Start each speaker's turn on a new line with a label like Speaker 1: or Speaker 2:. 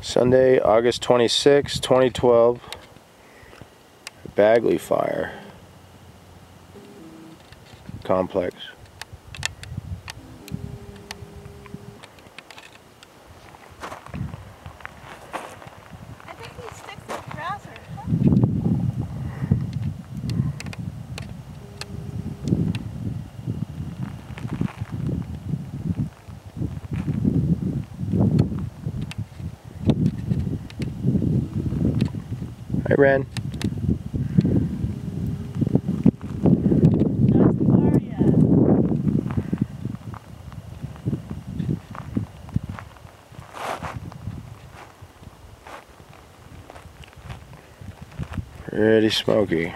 Speaker 1: Sunday, August 26, 2012. Bagley Fire Complex.
Speaker 2: Far yet.
Speaker 1: Pretty smoky.